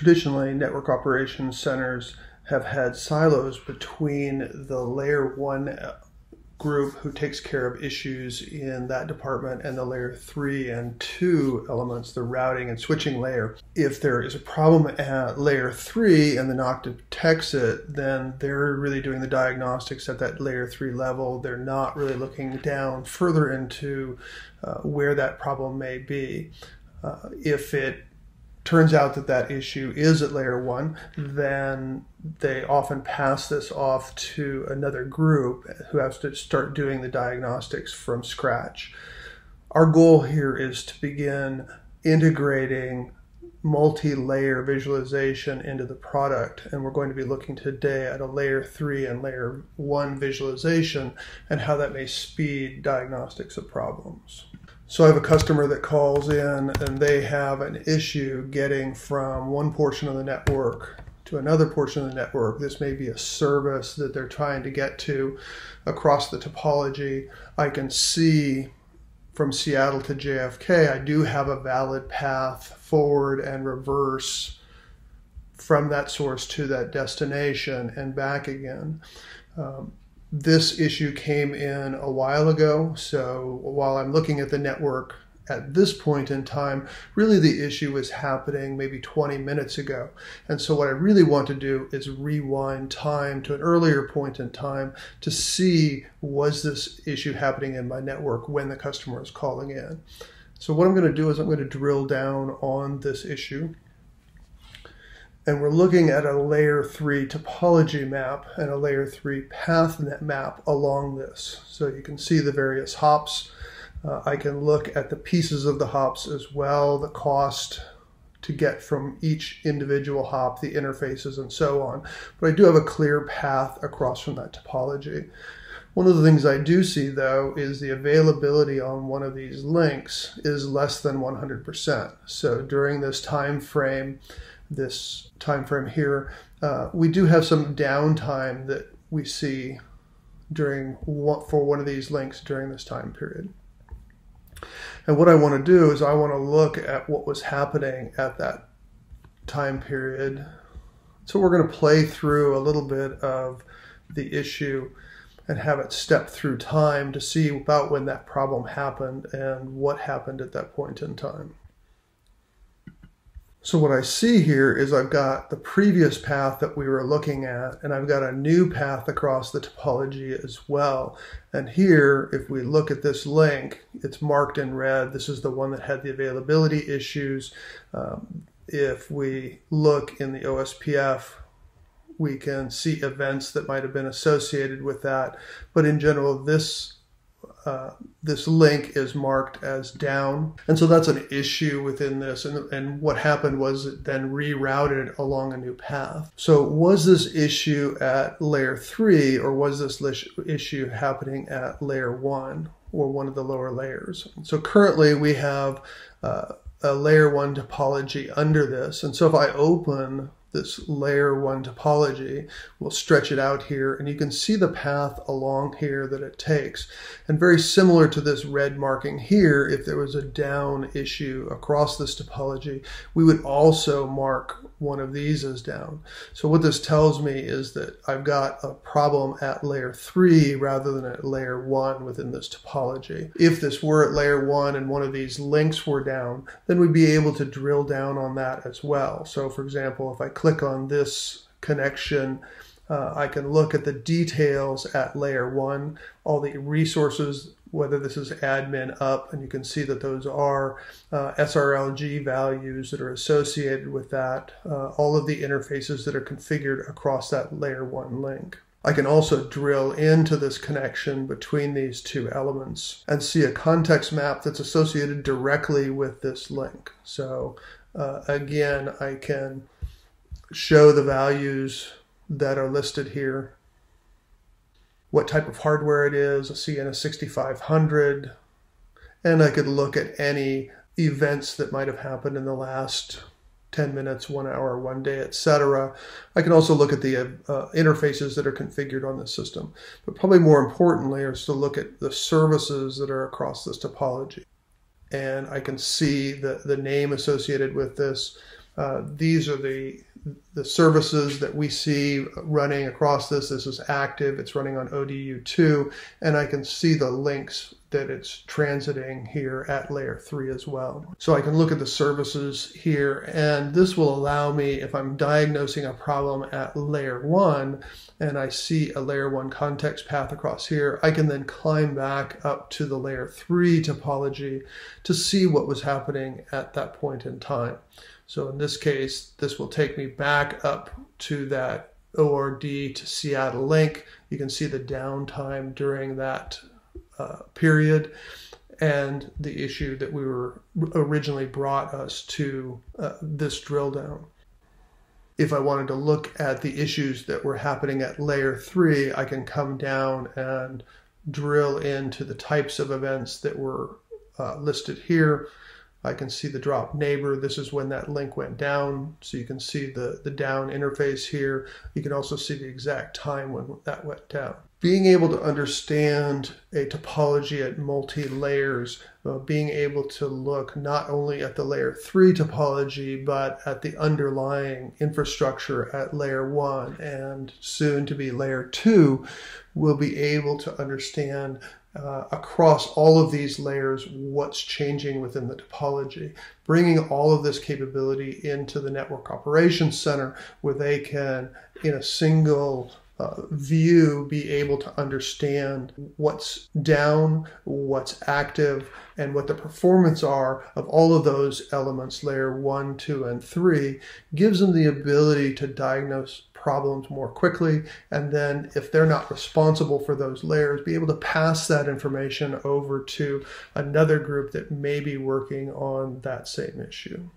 Traditionally, network operations centers have had silos between the layer one group who takes care of issues in that department and the layer three and two elements, the routing and switching layer. If there is a problem at layer three and the NOC detects it, then they're really doing the diagnostics at that layer three level. They're not really looking down further into uh, where that problem may be. Uh, if it turns out that that issue is at layer one, then they often pass this off to another group who has to start doing the diagnostics from scratch. Our goal here is to begin integrating multi-layer visualization into the product and we're going to be looking today at a layer 3 and layer 1 visualization and how that may speed diagnostics of problems. So I have a customer that calls in and they have an issue getting from one portion of the network to another portion of the network. This may be a service that they're trying to get to across the topology. I can see from Seattle to JFK, I do have a valid path forward and reverse from that source to that destination and back again. Um, this issue came in a while ago. So while I'm looking at the network at this point in time, really the issue is happening maybe 20 minutes ago. And so what I really want to do is rewind time to an earlier point in time to see was this issue happening in my network when the customer is calling in. So what I'm going to do is I'm going to drill down on this issue and we're looking at a layer 3 topology map and a layer 3 pathnet map along this. So you can see the various hops. Uh, I can look at the pieces of the hops as well, the cost to get from each individual hop, the interfaces, and so on. But I do have a clear path across from that topology. One of the things I do see though is the availability on one of these links is less than 100%. So during this time frame, this time frame here, uh, we do have some downtime that we see during for one of these links during this time period. And what I want to do is I want to look at what was happening at that time period. So we're going to play through a little bit of the issue and have it step through time to see about when that problem happened and what happened at that point in time. So what I see here is I've got the previous path that we were looking at, and I've got a new path across the topology as well. And here, if we look at this link, it's marked in red. This is the one that had the availability issues. Um, if we look in the OSPF, we can see events that might have been associated with that. But in general, this uh, this link is marked as down. And so that's an issue within this. And, and what happened was it then rerouted along a new path. So was this issue at layer three or was this issue happening at layer one or one of the lower layers? So currently we have uh, a layer one topology under this. And so if I open this layer one topology. We'll stretch it out here and you can see the path along here that it takes. And very similar to this red marking here, if there was a down issue across this topology, we would also mark one of these as down. So what this tells me is that I've got a problem at layer three rather than at layer one within this topology. If this were at layer one and one of these links were down, then we'd be able to drill down on that as well. So for example, if I click on this connection, uh, I can look at the details at layer one, all the resources, whether this is admin up, and you can see that those are uh, SRLG values that are associated with that, uh, all of the interfaces that are configured across that layer one link. I can also drill into this connection between these two elements and see a context map that's associated directly with this link. So uh, again, I can show the values that are listed here, what type of hardware it is, a Ciena 6500, and I could look at any events that might have happened in the last 10 minutes, one hour, one day, etc. I can also look at the uh, interfaces that are configured on the system. But probably more importantly is to look at the services that are across this topology. And I can see the, the name associated with this, Uh, these are the the services that we see running across this. This is active. It's running on ODU2, and I can see the links that it's transiting here at layer 3 as well. So I can look at the services here, and this will allow me, if I'm diagnosing a problem at layer 1, and I see a layer 1 context path across here, I can then climb back up to the layer 3 topology to see what was happening at that point in time. So in this case, this will take me back up to that ORD to Seattle link. You can see the downtime during that uh, period and the issue that we were originally brought us to uh, this drill down. If I wanted to look at the issues that were happening at layer three, I can come down and drill into the types of events that were uh, listed here I can see the drop neighbor. This is when that link went down. So you can see the, the down interface here. You can also see the exact time when that went down. Being able to understand a topology at multi layers, uh, being able to look not only at the layer three topology, but at the underlying infrastructure at layer one and soon to be layer two, will be able to understand uh, across all of these layers what's changing within the topology, bringing all of this capability into the network operations center where they can, in a single uh, view, be able to understand what's down, what's active, and what the performance are of all of those elements, layer one, two, and three, gives them the ability to diagnose problems more quickly. And then if they're not responsible for those layers, be able to pass that information over to another group that may be working on that same issue.